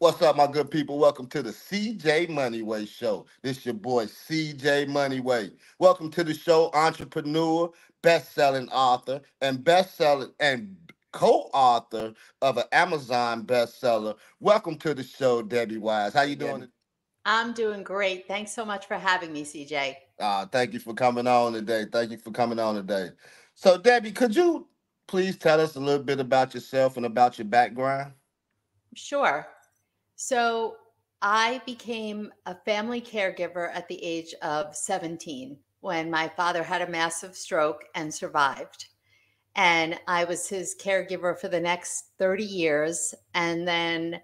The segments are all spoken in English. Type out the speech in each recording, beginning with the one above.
What's up, my good people? Welcome to the CJ Moneyway Show. This your boy CJ Moneyway. Welcome to the show, entrepreneur, best-selling author, and best-selling and co-author of an Amazon bestseller. Welcome to the show, Debbie Weiss. How you doing? I'm doing great. Thanks so much for having me, CJ. Uh, thank you for coming on today. Thank you for coming on today. So, Debbie, could you please tell us a little bit about yourself and about your background? Sure. So, I became a family caregiver at the age of 17 when my father had a massive stroke and survived. And I was his caregiver for the next 30 years. And then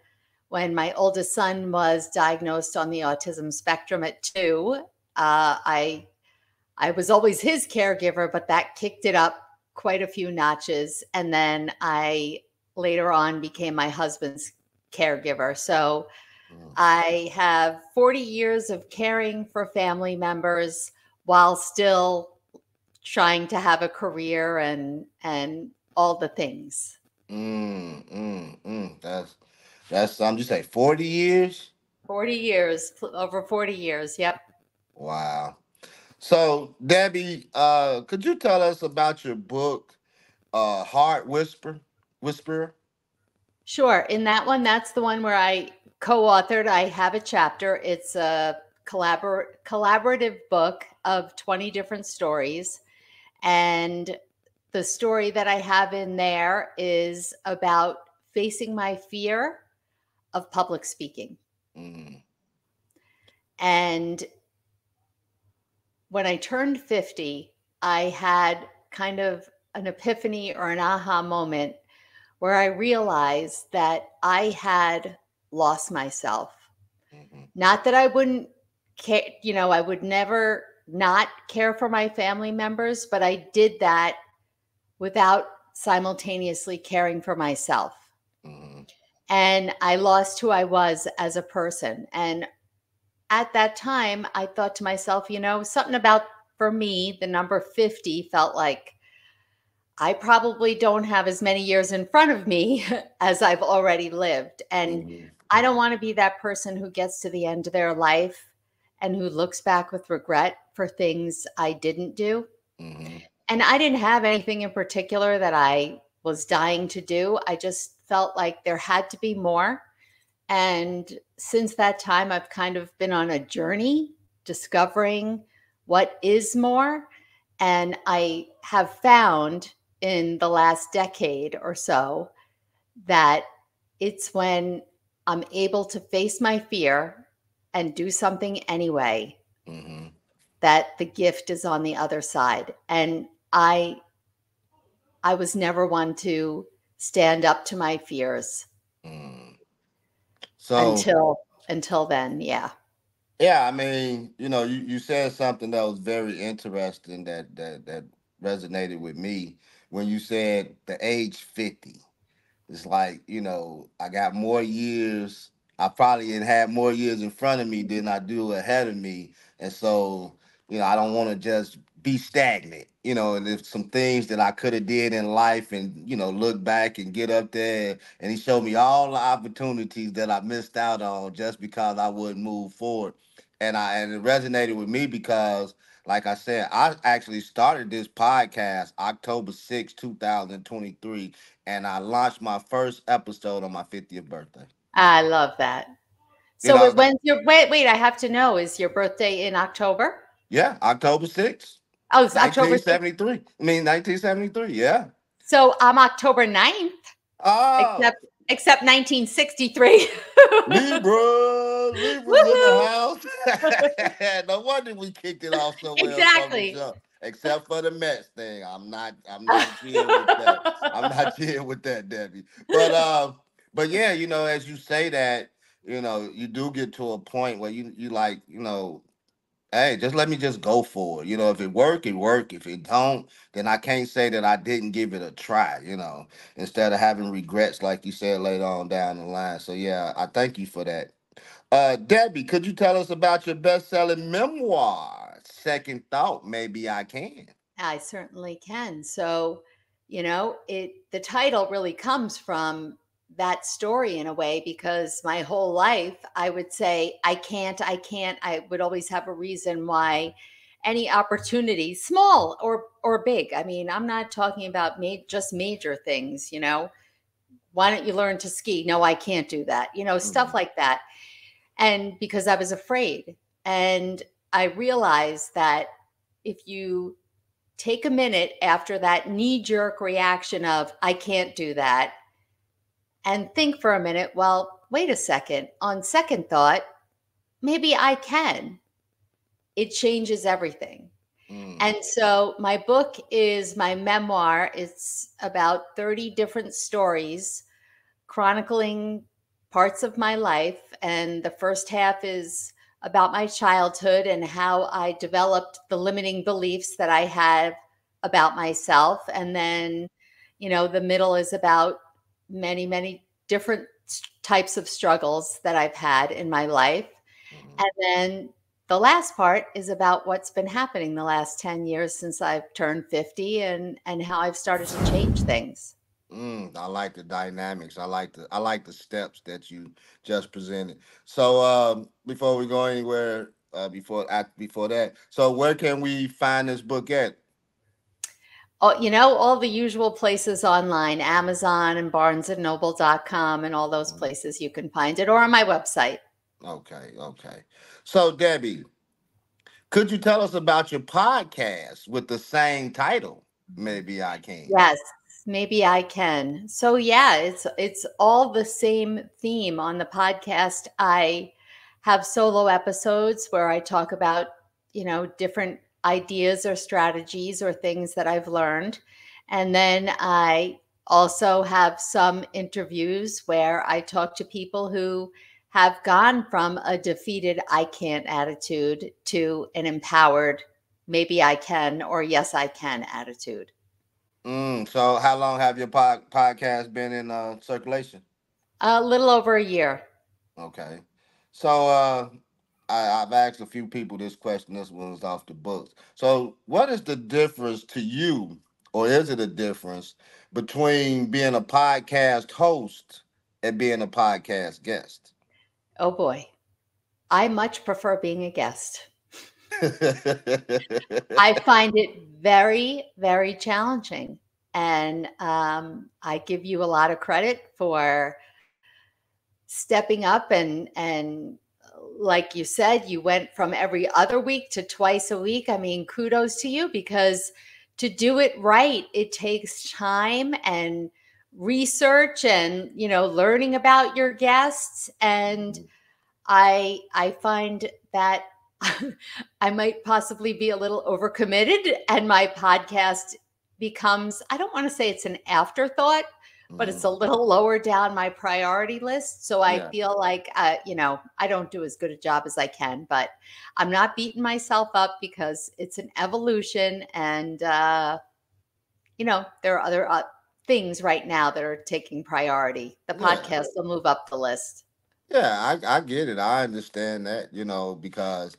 when my oldest son was diagnosed on the autism spectrum at two, uh, I I was always his caregiver, but that kicked it up quite a few notches. And then I later on became my husband's caregiver. So mm. I have 40 years of caring for family members while still trying to have a career and and all the things. Mm, mm, mm. That's that's I'm just say 40 years? 40 years, over 40 years. Yep. Wow. So, Debbie, uh, could you tell us about your book, uh, Heart Whisper, Whisperer? Sure. In that one, that's the one where I co-authored. I have a chapter. It's a collabor- collaborative book of 20 different stories. And the story that I have in there is about facing my fear of public speaking. Mm. And when I turned 50, I had kind of an epiphany or an aha moment where I realized that I had lost myself. Mm-hmm. Not that I wouldn't care, you know, I would never not care for my family members, but I did that without simultaneously caring for myself. Mm-hmm. And I lost who I was as a person. And at that time, I thought to myself, you know, something about for me, the number 50 felt like I probably don't have as many years in front of me as I've already lived. And mm-hmm. I don't want to be that person who gets to the end of their life and who looks back with regret for things I didn't do. Mm-hmm. And I didn't have anything in particular that I was dying to do. I just felt like there had to be more. And since that time, I've kind of been on a journey discovering what is more. And I have found in the last decade or so that it's when I'm able to face my fear and do something anyway mm-hmm. that the gift is on the other side. And I I was never one to stand up to my fears. Mm. So until until then, yeah. Yeah, I mean, you know, you, you said something that was very interesting that that that resonated with me when you said the age 50. It's like, you know, I got more years. I probably had more years in front of me than I do ahead of me. And so, you know, I don't want to just be stagnant, you know, and there's some things that I could have did in life and, you know, look back and get up there. And he showed me all the opportunities that I missed out on just because I wouldn't move forward. And I and it resonated with me because like I said, I actually started this podcast October 6, 2023, and I launched my first episode on my 50th birthday. I love that. So you know, when's your wait, wait, I have to know, is your birthday in October? Yeah, October 6th. Oh, it's October 1973. I mean 1973, yeah. So I'm October 9th. Oh. Except except 1963. Libra, Libra in the house. no wonder we kicked it off so well. Exactly. Except for the Mets thing, I'm not. I'm not cheering with that. I'm not cheering with that, Debbie. But um, but yeah, you know, as you say that, you know, you do get to a point where you you like, you know, hey, just let me just go for it. You know, if it work, it work. If it don't, then I can't say that I didn't give it a try, you know, instead of having regrets like you said later on down the line. So yeah, I thank you for that. Uh Debbie, could you tell us about your best-selling memoir, Second Thought? Maybe I can. I certainly can. So, you know, it the title really comes from that story in a way because my whole life I would say, I can't, I can't. I would always have a reason why any opportunity, small or or big. I mean, I'm not talking about ma- just major things, you know. Why don't you learn to ski? No, I can't do that. You know, mm-hmm. stuff like that. And because I was afraid. And I realized that if you take a minute after that knee jerk reaction of, I can't do that, and think for a minute, well, wait a second. On second thought, maybe I can. It changes everything. Mm. And so my book is my memoir. It's about 30 different stories chronicling parts of my life. And the first half is about my childhood and how I developed the limiting beliefs that I have about myself. And then, you know, the middle is about many, many different types of struggles that I've had in my life. Mm-hmm. And then the last part is about what's been happening the last 10 years since I've turned 50 and and how I've started to change things. Mm, I like the dynamics. I like the I like the steps that you just presented. So um, before we go anywhere, uh, before at, before that, so where can we find this book at? Oh, you know, all the usual places online, Amazon and BarnesandNoble.com and all those mm. places you can find it, or on my website. Okay, okay. So Debbie, could you tell us about your podcast with the same title? Maybe I can. Yes, maybe I can. So yeah, it's it's all the same theme on the podcast. I have solo episodes where I talk about, you know, different ideas or strategies or things that I've learned. And then I also have some interviews where I talk to people who have gone from a defeated I can't attitude to an empowered maybe I can or yes I can attitude. Mm, so, how long have your pod- podcast been in uh, circulation? A little over a year. Okay. So, uh, I, have asked a few people this question. This one's off the books. So, what is the difference to you, or is it a difference between being a podcast host and being a podcast guest? Oh boy, I much prefer being a guest. I find it very, very challenging. And um, I give you a lot of credit for stepping up and, and like you said, you went from every other week to twice a week. I mean, kudos to you because to do it right, it takes time and research and, you know, learning about your guests. And mm-hmm. I I find that I might possibly be a little overcommitted and my podcast becomes, I don't want to say it's an afterthought. But it's mm-hmm. a little lower down my priority list. So I yeah. feel like, uh, you know, I don't do as good a job as I can, but I'm not beating myself up because it's an evolution. And, uh, you know, there are other uh, things right now that are taking priority. The podcast yeah. will move up the list. Yeah, I, I get it. I understand that, you know, because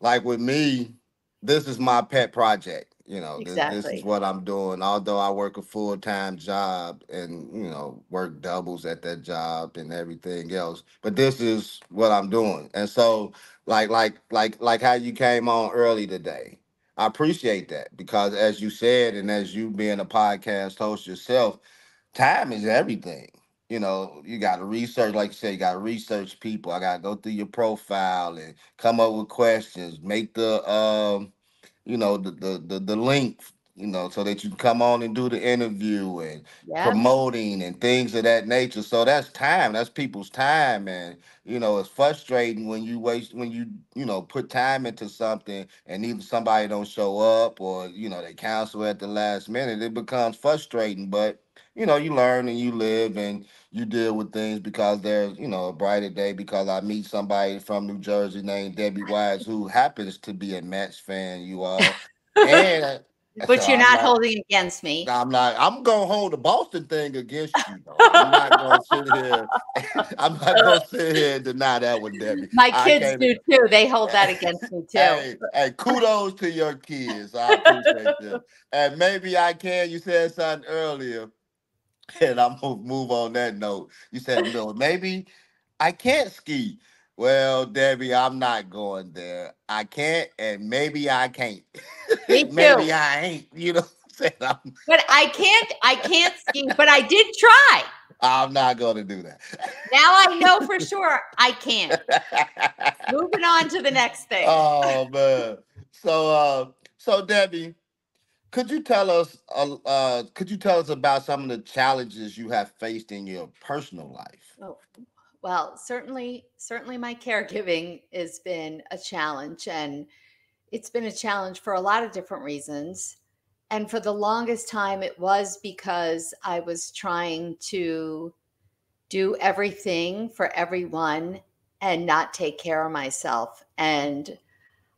like with me, this is my pet project. You know, this, this is what I'm doing. Although I work a full time job and you know work doubles at that job and everything else, but this is what I'm doing. And so, like, like, like, like how you came on early today. I appreciate that because, as you said, and as you being a podcast host yourself, time is everything you know, you got to research, like you said, you got to research people. I got to go through your profile and come up with questions, make the, um, you know, the, the, the, the link, you know, so that you come on and do the interview and yeah. promoting and things of that nature. So that's time. That's people's time. And, you know, it's frustrating when you waste, when you, you know, put time into something and either somebody don't show up or, you know, they cancel at the last minute. It becomes frustrating, but, you know, you learn and you live and you deal with things because there's, you know, a brighter day because I meet somebody from New Jersey named Debbie Weiss who happens to be a Mets fan, you all. and but so you're not, not, holding against me. I'm not. I'm gonna hold the Boston thing against you. Though. I'm not gonna sit here. I'm not gonna sit here and deny that one, Debbie. My kids do too. They hold that against me too. Hey, hey, kudos to your kids. I appreciate them. And maybe I can. You said something earlier And I'm gonna move on that note. You said, no, maybe I can't ski. Well, Debbie, I'm not going there. I can't, and maybe I can't. Me too. maybe. I ain't. You know I'm, But I can't, I can't ski, but I did try. I'm not gonna do that. Now I know for sure I can't. Moving on to the next thing. oh man. So uh so Debbie, could you tell us uh, uh could you tell us about some of the challenges you have faced in your personal life? Oh, well, certainly, certainly my caregiving has been a challenge and it's been a challenge for a lot of different reasons. And for the longest time, it was because I was trying to do everything for everyone and not take care of myself. And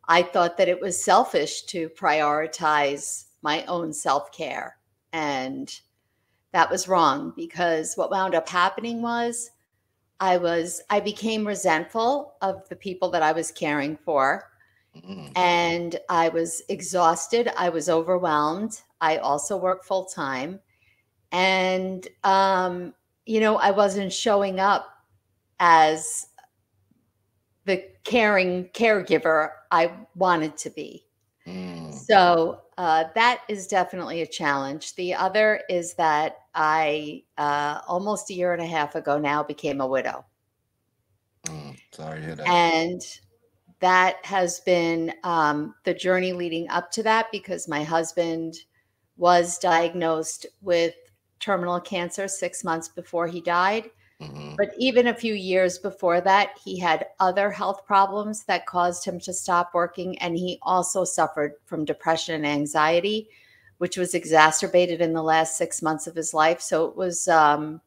I thought that it was selfish to prioritize my own self care. And that was wrong because what wound up happening was I was, I became resentful of the people that I was caring for Mm, and I was exhausted. I was overwhelmed. I also work full time. And, um, you know, I wasn't showing up as the caring caregiver I wanted to be. mm, So uh, that is definitely a challenge. The other is that I uh, almost a year and a half ago now became a widow. mm. Sorry to hear that. And that has been um, the journey leading up to that because my husband was diagnosed with terminal cancer six months before he died. Mhm, But even a few years before that, he had other health problems that caused him to stop working. And he also suffered from depression and anxiety, which was exacerbated in the last six months of his life. So it was um,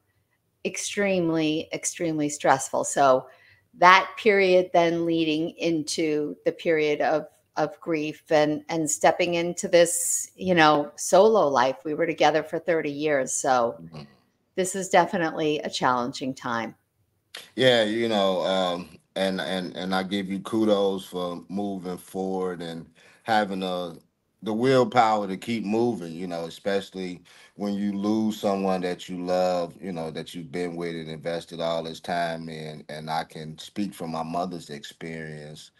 extremely, extremely stressful. So that period then leading into the period of of grief and and stepping into this you know solo life we were together for 30 years so mhm. This is definitely a challenging time Yeah, you know, um, and and and I give you kudos for moving forward and having a the willpower to keep moving. You know, especially when you lose someone that you love. You know that you've been with and invested all this time in. And I can speak from my mother's experience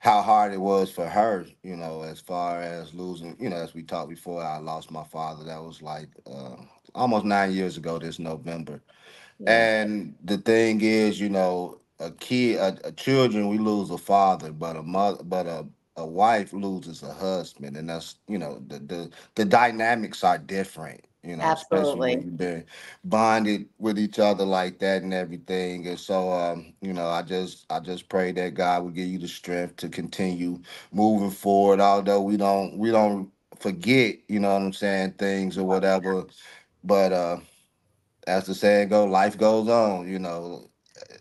how hard it was for her. You know, as far as losing. You know, as we talked before, I lost my father. That was like uh, almost nine years ago this November. yeah And the thing is, you know, a kid, a, a children, we lose a father, but a mother, but a a wife loses a husband, and that's you know the the the dynamics are different. You know, especially when you've been bonded with each other like that and everything. And so, um, you know, I just I just pray that God will give you the strength to continue moving forward. Although we don't we don't forget, you know what I'm saying, things or whatever. But uh as the saying go, life goes on, you know.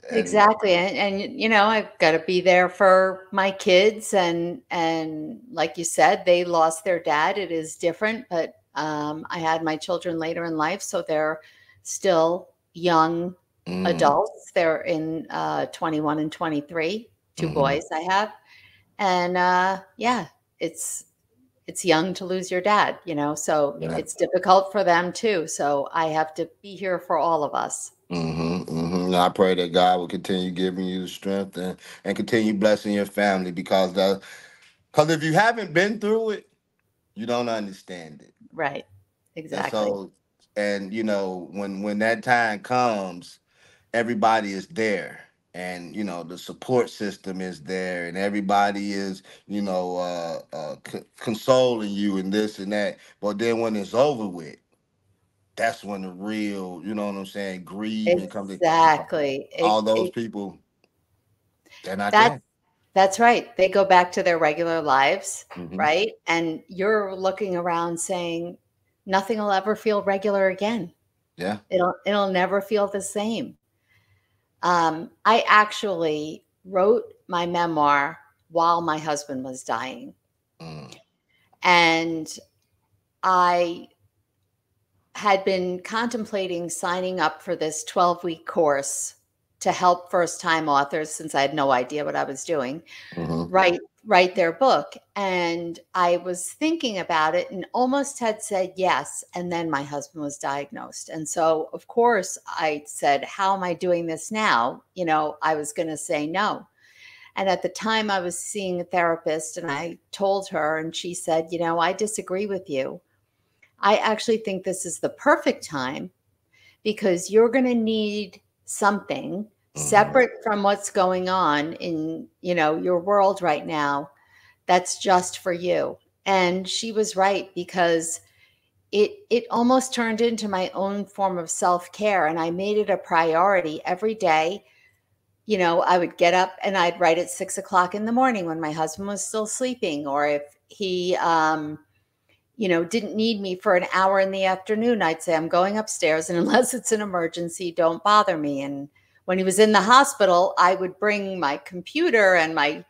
And exactly and, and you know i've got to be there for my kids and and like you said they lost their dad it is different but um, i had my children later in life so they're still young mm, adults. They're in uh, 21 and 23, 2 mhm, boys I have. And uh, yeah, it's it's young to lose your dad, you know, so yeah. it's difficult for them too. So I have to be here for all of us. hmm hmm I pray that God will continue giving you the strength and, and continue blessing your family because the because if you haven't been through it, you don't understand it. Right. And Exactly. so and you know when when that time comes, everybody is there and you know the support system is there and everybody is you know uh, uh c- consoling you and this and that but then when it's over with that's when the real you know what i'm saying grieving comes Exactly. all those people they're not that's there that's right. They go back to their regular lives, hmm right? And you're looking around saying nothing will ever feel regular again. yeah It'll it'll never feel the same. Um, I actually wrote my memoir while my husband was dying, mm, and I had been contemplating signing up for this 12 week course to help first time authors since I had no idea what I was doing mhm, write write their book. And I was thinking about it and almost had said yes. And then my husband was diagnosed. And so, of course, I said, How am I doing this now? You know, I was going to say no. And at the time, I was seeing a therapist and I told her, and she said, You know, I disagree with you. I actually think this is the perfect time because you're going to need something mm-hmm. separate from what's going on in you know your world right now that's just for you and she was right because it it almost turned into my own form of self-care and i made it a priority every day you know i would get up and i'd write at six o'clock in the morning when my husband was still sleeping or if he um you know, didn't need me for an hour in the afternoon, I'd say, I'm going upstairs. And unless it's an emergency, don't bother me. And when he was in the hospital, I would bring my computer and my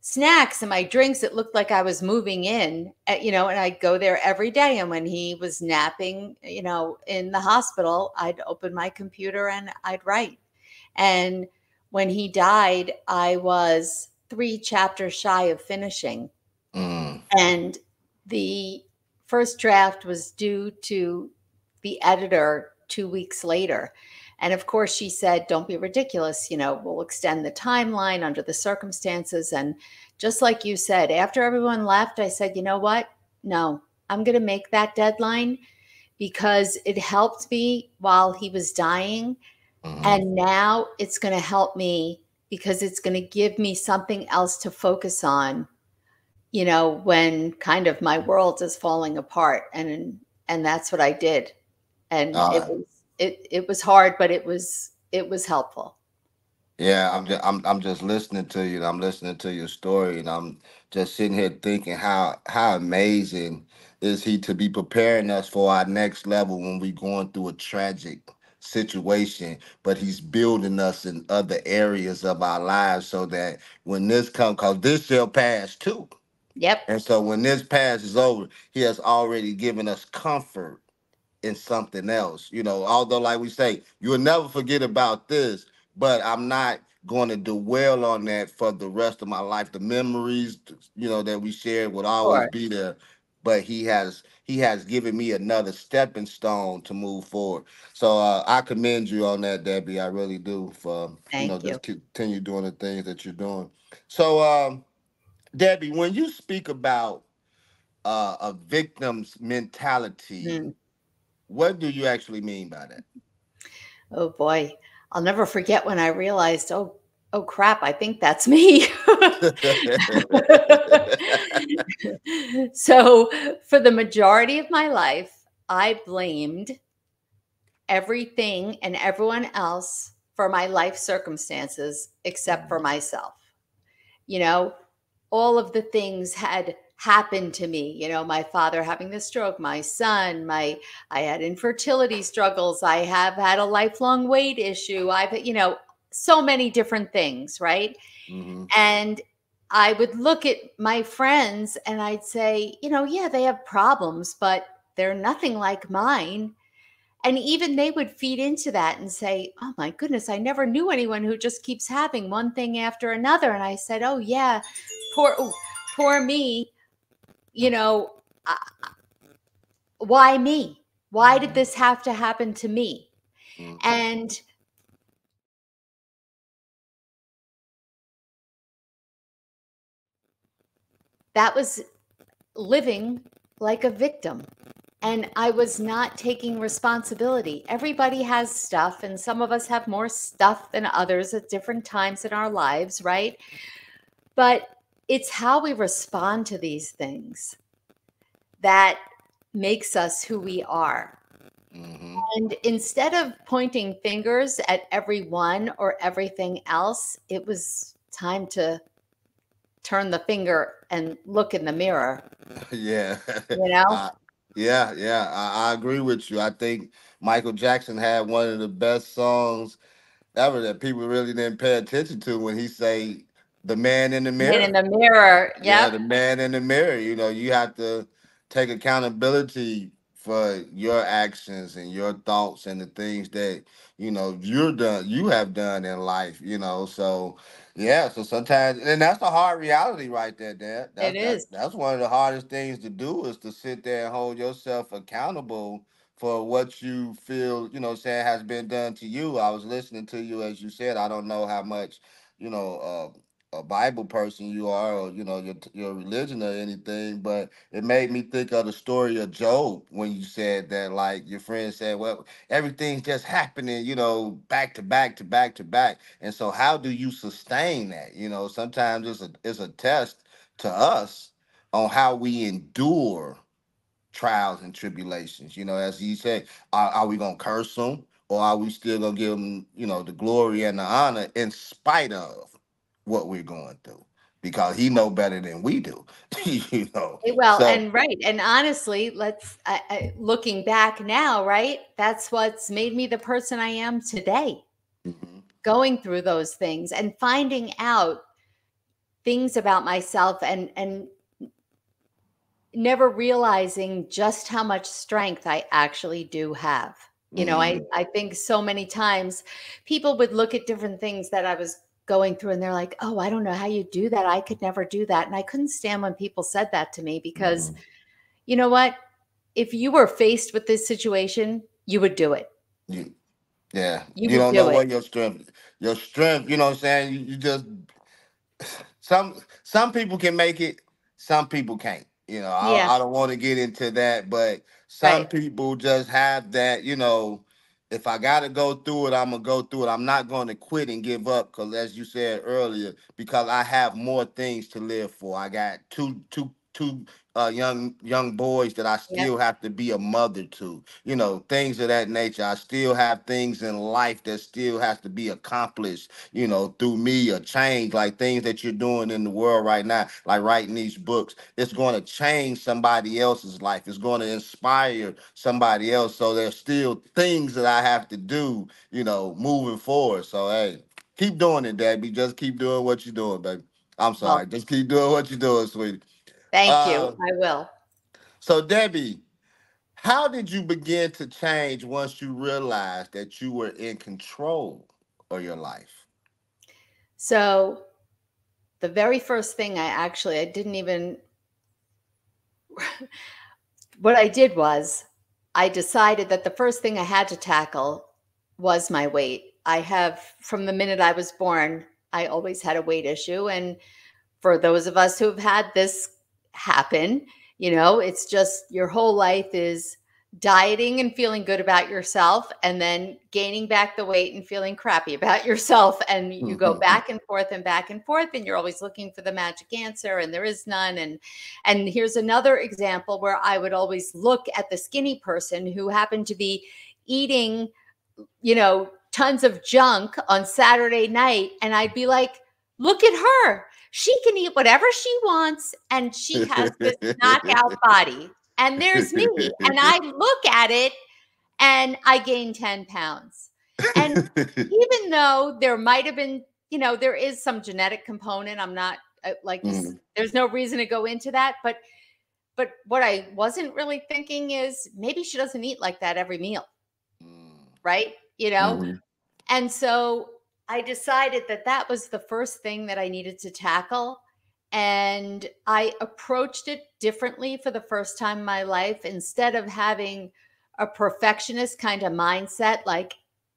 snacks and my drinks. It looked like I was moving in, eh, you know, and I'd go there every day. And when he was napping, you know, in the hospital, I'd open my computer and I'd write. And when he died, I was three chapters shy of finishing. Mm. And the first draft was due to the editor two weeks later. And of course, she said, Don't be ridiculous. You know, we'll extend the timeline under the circumstances. And just like you said, after everyone left, I said, You know what? No, I'm going to make that deadline because it helped me while he was dying. Mm-hmm. And now it's going to help me because it's going to give me something else to focus on you know, when kind of my world is falling apart. And and that's what I did. And uh, it was it it was hard, but it was it was helpful. Yeah, I'm just I'm I'm just listening to you. I'm listening to your story, and I'm just sitting here thinking how how amazing is he to be preparing us for our next level when we're going through a tragic situation, but he's building us in other areas of our lives so that when this comes, because this shall pass too. Yep. And so when this pass is over, he has already given us comfort in something else. You know, although like we say, you'll never forget about this, but I'm not going to dwell on that for the rest of my life. The memories, you know, that we shared would always be there. But he has he has given me another stepping stone to move forward. So uh, I commend you on that, Debbie. I really do for Thank you know you. just continue doing the things that you're doing. So um Debbie, when you speak about uh, a victim's mentality, mm. what do you actually mean by that? Oh boy, I'll never forget when I realized, oh, oh crap, I think that's me. so, for the majority of my life, I blamed everything and everyone else for my life circumstances except for mm. myself. You know, all of the things had happened to me you know my father having the stroke my son my i had infertility struggles i have had a lifelong weight issue i've you know so many different things right mm-hmm. and i would look at my friends and i'd say you know yeah they have problems but they're nothing like mine and even they would feed into that and say oh my goodness i never knew anyone who just keeps having one thing after another. And i said oh yeah poor poor me you know uh, why me? Why did this have to happen to me? Mm-hmm. and that was living like a victim and I was not taking responsibility. Everybody has stuff, and some of us have more stuff than others at different times in our lives, right? But it's how we respond to these things that makes us who we are. Mm-hmm. And instead of pointing fingers at everyone or everything else, it was time to turn the finger and look in the mirror. Yeah. You know? Uh, yeah, yeah. I, I, agree with you. I think Michael Jackson had one of the best songs ever that people really didn't pay attention to when he say the man in the mirror. Man in the mirror. Yep. Yeah, the man in the mirror. You know, you have to take accountability for your actions and your thoughts and the things that you know you're done you have done in life you know so yeah so sometimes and that's the hard reality right there dad that's, It is. That's, that's one of the hardest things to do is to sit there and hold yourself accountable for what you feel you know saying has been done to you i was listening to you as you said i don't know how much you know uh a Bible person you are, or you know your your religion or anything, but it made me think of the story of Job when you said that, like your friend said, well, everything's just happening, you know, back to back to back to back, and so how do you sustain that? You know, sometimes it's a it's a test to us on how we endure trials and tribulations. You know, as he said, are, are we gonna curse them? Or are we still gonna give them, you know, the glory and the honor in spite of? What we're going through because he know better than we do you know Eh, Well, so and right. And honestly, let's, I, I, looking back now, right? That's what's made me the person I am today, mhm, going through those things and finding out things about myself and, and, never realizing just how much strength I actually do have. You know, I, mhm, I think so many times people would look at different things that I was going through and they're like, oh, I don't know how you do that. I could never do that. And I couldn't stand when people said that to me because mhm. you know what? If you were faced with this situation, you would do it. You, yeah You you don't do know it. what your strength your strength you know what i'm saying you, you just some some people can make it some people can't you know i, Yeah, I don't want to get into that but some right. people just have that you know if i gotta go through it i'm gonna go through it. I'm not going to quit and give up because as you said earlier because i have more things to live for. I got two two two uh young young boys that i Yep. still have to be a mother to you know things of that nature i still have things in life that still has to be accomplished you know, through me or change, like things that you're doing in the world right now, like writing these books, it's going to change somebody else's life. It's going to inspire somebody else. So there's still things that I have to do, you know, moving forward. So hey, keep doing it, Debbie. Just keep doing what you're doing, baby. I'm sorry. Just keep doing what you're doing, sweetie. Thank you. Uh, I will. so Debbie, how did you begin to change once you realized that you were in control of your life? So the very first thing I actually I didn't even what I did was I decided that the first thing I had to tackle was my weight. I have from the minute I was born, I always had a weight issue and for those of us who've had this happen, you know, it's just your whole life is dieting and feeling good about yourself and then gaining back the weight and feeling crappy about yourself and you go mm-hmm. back and forth and back and forth and you're always looking for the magic answer and there is none and and here's another example where I would always look at the skinny person who happened to be eating you know tons of junk on Saturday night and I'd be like look at her she can eat whatever she wants and she has this knockout body. And there's me and i look at it and i gain 10 pounds. And even though there might have been you know there is some genetic component i'm not uh, like Mhm. there's no reason to go into that but but what i wasn't really thinking is maybe she doesn't eat like that every meal. Mm, right? You know? Mhm, and so I decided that that was the first thing that I needed to tackle. And I approached it differently for the first time in my life. Instead of having a perfectionist kind of mindset, like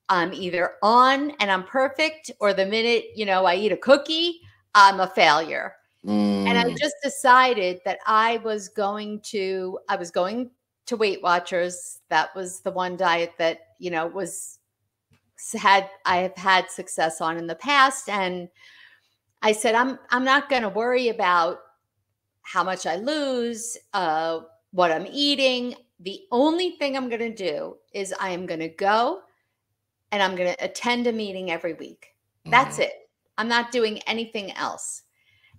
I'm either on and I'm perfect, or the minute, you know, I eat a cookie, I'm a failure. And I mm, just decided that I was going to, I was going to Weight Watchers. That was the one diet that, you know, was had I have had success on in the past and I said I'm I'm not going to worry about how much I lose, uh what I'm eating. The only thing I'm going to do is I am going to go and I'm going to attend a meeting every week. That's mhm, it. I'm not doing anything else.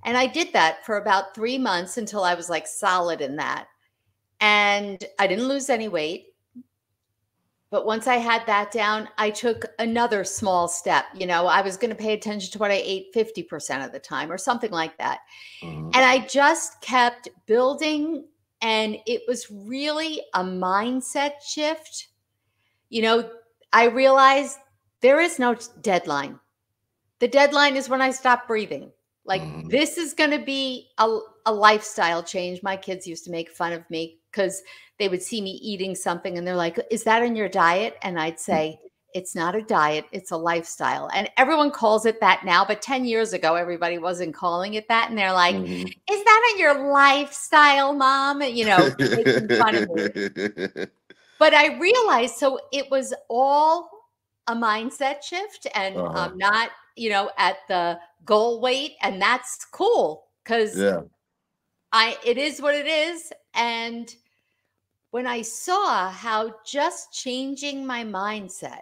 And I did that for about 3 months until I was like solid in that. And I didn't lose any weight. But once I had that down, I took another small step. You know, I was going to pay attention to what I ate 50% of the time or something like that. mhm, And I just kept building And it was really a mindset shift. You know, I realized there is no deadline. The deadline is when I stop breathing. Like, mm-hmm. this is going to be a, a lifestyle change. My kids used to make fun of me because they would see me eating something and they're like, Is that in your diet? And I'd mm. say, It's not a diet, it's a lifestyle. And everyone calls it that now. But 10 years ago, everybody wasn't calling it that. And they're like, mm-hmm. Is that in your lifestyle, mom? You know, making fun of me. But I realized so it was all a mindset shift and uh-huh. I'm not, you know, at the goal weight. And that's cool because yeah. I it is what it is. And when I saw how just changing my mindset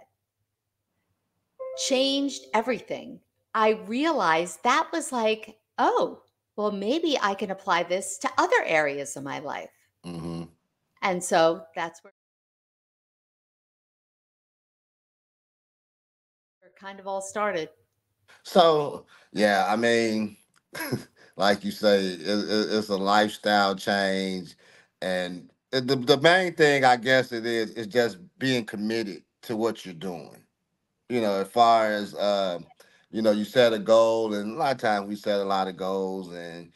changed everything, I realized that was like, oh, well, maybe I can apply this to other areas of my life. Mm-hmm. And so that's where it kind of all started. So, yeah, I mean, like you say, it, it, it's a lifestyle change. And the, the main thing I guess it is is just being committed to what you're doing. You know, as far as uh, you know, you set a goal, and a lot of times we set a lot of goals, and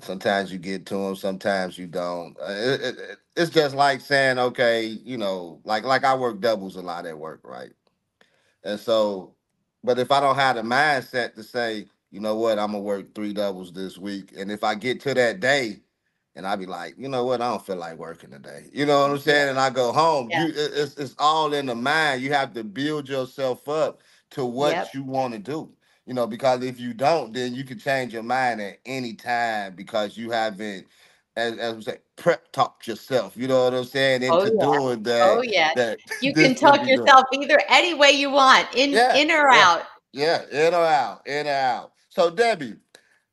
sometimes you get to them, sometimes you don't. Uh, it, it, it's just like saying, okay, you know, like like I work doubles a lot at work, right? And so, but if I don't have the mindset to say, you know what, I'm gonna work three doubles this week, and if I get to that day and I'd be like, you know what, I don't feel like working today. You know what I'm saying? And I go home. Yeah. You, it's it's all in the mind. You have to build yourself up to what yep. you want to do. You know, because if you don't, then you can change your mind at any time because you haven't, as, as we say, prep talk yourself. You know what I'm saying? Oh, into oh, yeah. doing that. Oh yeah. That you can talk yourself doing. either any way you want, in yeah. in or out. Yeah, in or out, in or out. So Debbie,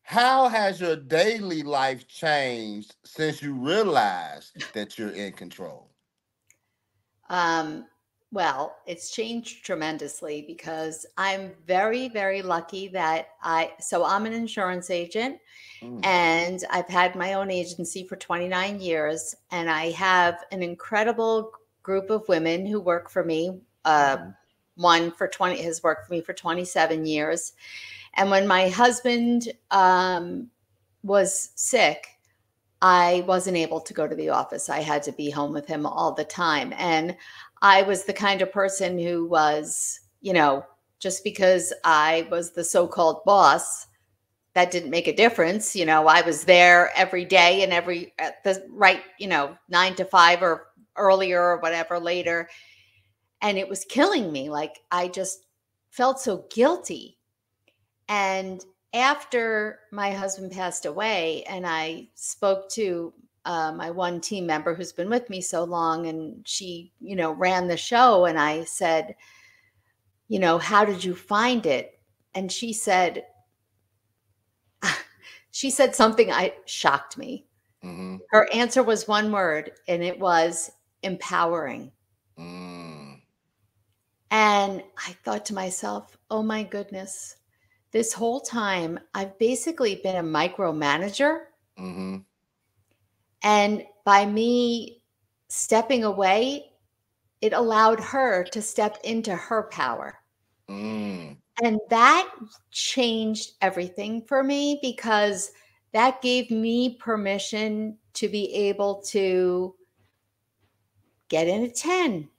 how has your daily life changed since you realized that you're in control? Um, well, it's changed tremendously because I'm very, very lucky that I, so I'm an insurance agent mm. and I've had my own agency for 29 years. And I have an incredible group of women who work for me. Uh, mm. One for 20 has worked for me for 27 years. And when my husband um, was sick, I wasn't able to go to the office. I had to be home with him all the time. And I was the kind of person who was, you know, just because I was the so called boss, that didn't make a difference. You know, I was there every day and every at the right, you know, nine to five or earlier or whatever later. And it was killing me. Like I just felt so guilty and after my husband passed away, and I spoke to uh, my one team member who's been with me so long, and she, you know, ran the show, and I said, you know, how did you find it? And she said, she said something I shocked me. Mm-hmm. Her answer was one word, and it was empowering. Mm. And I thought to myself, oh my goodness, this whole time, I've basically been a micromanager. Mm-hmm. And by me stepping away, it allowed her to step into her power. Mm. And that changed everything for me because that gave me permission to be able to get in a 10,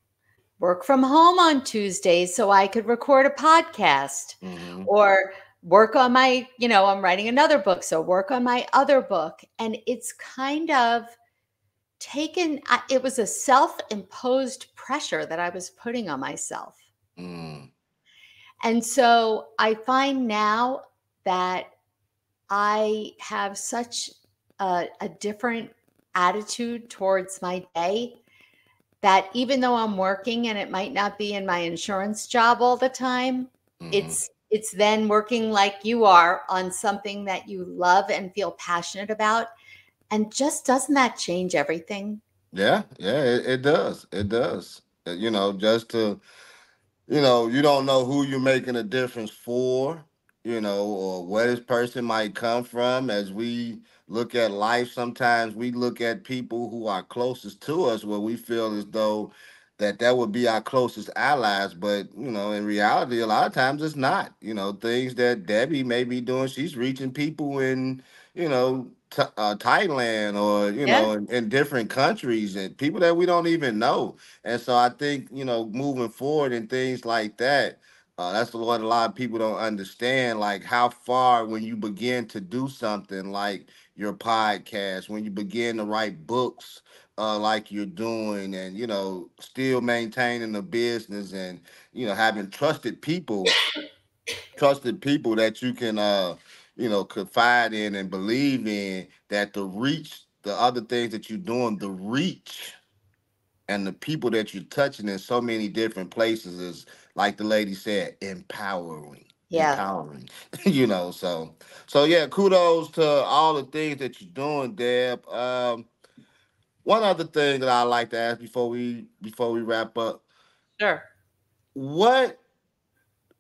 work from home on Tuesdays so I could record a podcast mm-hmm. or work on my, you know, I'm writing another book. So work on my other book. And it's kind of taken, it was a self imposed pressure that I was putting on myself. Mm. And so I find now that I have such a, a different attitude towards my day that even though I'm working and it might not be in my insurance job all the time, mm-hmm. it's it's then working like you are on something that you love and feel passionate about. And just doesn't that change everything? Yeah, yeah, it, it does. It does. Uh, you know, just to you know, you don't know who you're making a difference for, you know, or where this person might come from as we look at life, sometimes we look at people who are closest to us where we feel as though that that would be our closest allies but you know in reality a lot of times it's not you know things that debbie may be doing she's reaching people in you know uh, thailand or you Yeah. know in, in different countries and people that we don't even know and so i think you know moving forward and things like that uh, that's what a lot of people don't understand like how far when you begin to do something like your podcast when you begin to write books uh, like you're doing and you know still maintaining the business and you know having trusted people trusted people that you can uh you know confide in and believe in that the reach the other things that you're doing the reach and the people that you're touching in so many different places is like the lady said empowering Yeah. empowering you know so so yeah kudos to all the things that you're doing deb um one other thing that i like to ask before we before we wrap up Sure. what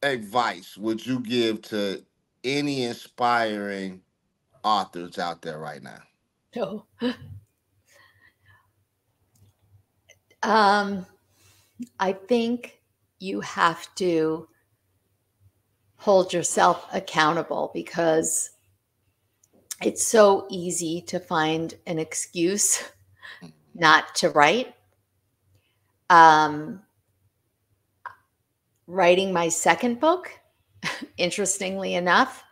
advice would you give to any inspiring authors out there right now No. Um, I think you have to hold yourself accountable because it's so easy to find an excuse not to write. Um, writing my second book, interestingly enough,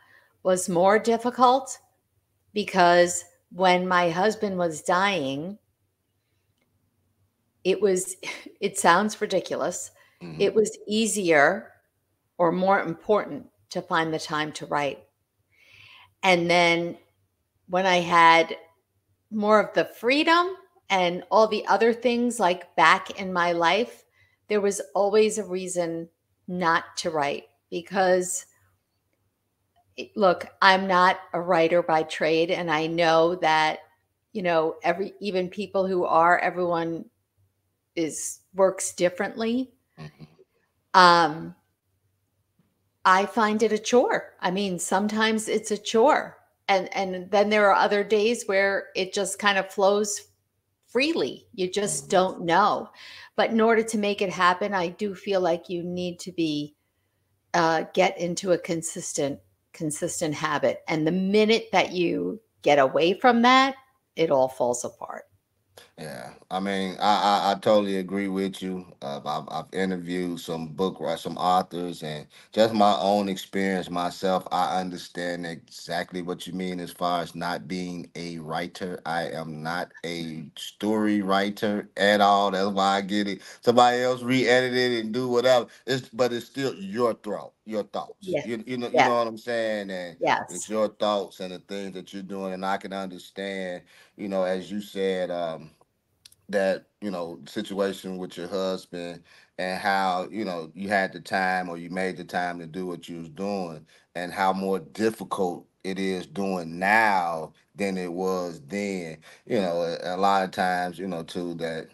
was more difficult because when my husband was dying, it was, it sounds ridiculous. Mhm. It was easier or more important to find the time to write. And then when I had more of the freedom and all the other things like back in my life, there was always a reason not to write because look, I'm not a writer by trade and I know that you know every even people who are everyone is works differently. Mhm. Um I find it a chore. I mean, sometimes it's a chore. And and then there are other days where it just kind of flows freely. You just Mhm. don't know. But in order to make it happen, I do feel like you need to be uh, get into a consistent consistent habit. And the minute that you get away from that, it all falls apart. Yeah, I mean, I I, I totally agree with you. Uh, I've I've interviewed some book writers, some authors, and just my own experience myself. I understand exactly what you mean as far as not being a writer. I am not a story writer at all. That's why I get it. Somebody else re-edit it and do whatever. It's but it's still your thought, your thoughts. Yes. You you know you know what I'm saying, and yes. it's your thoughts and the things that you're doing, and I can understand. You know, as you said. um that you know situation with your husband and how you know you had the time or you made the time to do what you was doing and how more difficult it is doing now than it was then. You know a, a lot of times you know too that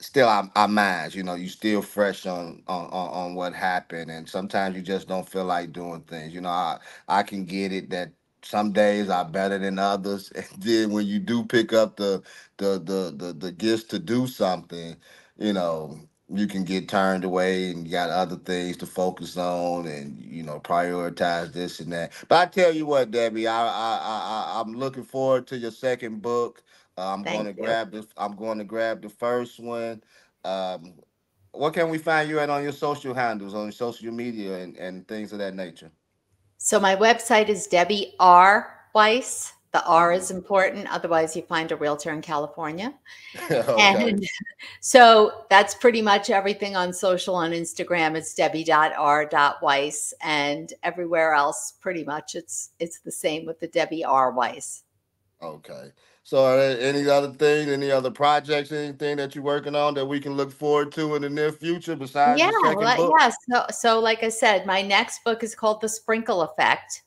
still our, our minds you know you still fresh on, on on on what happened and sometimes you just don't feel like doing things. You know i i can get it that some days are better than others and then when you do pick up the the the the, the gifts to do something you know you can get turned away and you got other things to focus on and you know prioritize this and that but i tell you what debbie i i i, I i'm looking forward to your second book uh, I'm going to you. grab the. I'm going to grab the first one. Um, what can we find you at on your social handles, on your social media, and, and things of that nature? So my website is Debbie R. Weiss. The R is mm. important. Otherwise, you find a realtor in California. Oh, okay. And so that's pretty much everything on social on Instagram. It's debbie.r.weiss and everywhere else, pretty much it's it's the same with the Debbie R. Weiss. Okay. So, are there any other thing, any other projects, anything that you're working on that we can look forward to in the near future besides Yeah, well, yeah. So, so like I said, my next book is called The Sprinkle Effect,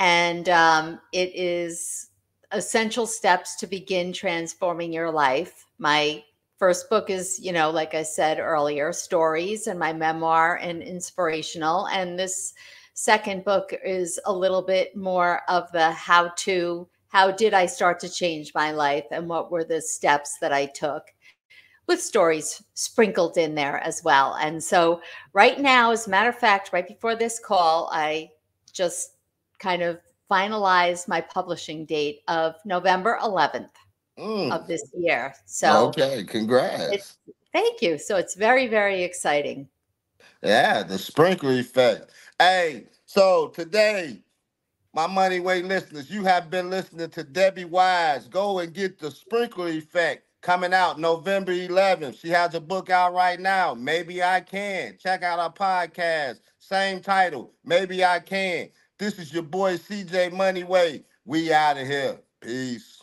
and um, it is essential steps to begin transforming your life. My first book is, you know, like I said earlier, stories and my memoir and inspirational, and this second book is a little bit more of the how to how did I start to change my life and what were the steps that I took with stories sprinkled in there as well. And so, right now, as a matter of fact, right before this call, I just kind of finalized my publishing date of November 11th Mm. of this year. So, okay, congrats. thank you. So, it's very, very exciting. Yeah, the sprinkler effect. Hey, so today, my Moneyway listeners, you have been listening to Debbie Weiss. Go and get the sprinkler effect coming out November 11th. She has a book out right now. Maybe I can. Check out our podcast. Same title. Maybe I can. This is your boy CJ Moneyway. We out of here. Peace.